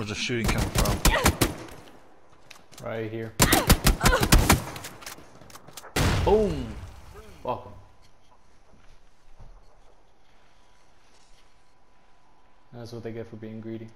Where's the shooting coming from? Right here. Boom! Welcome. That's what they get for being greedy.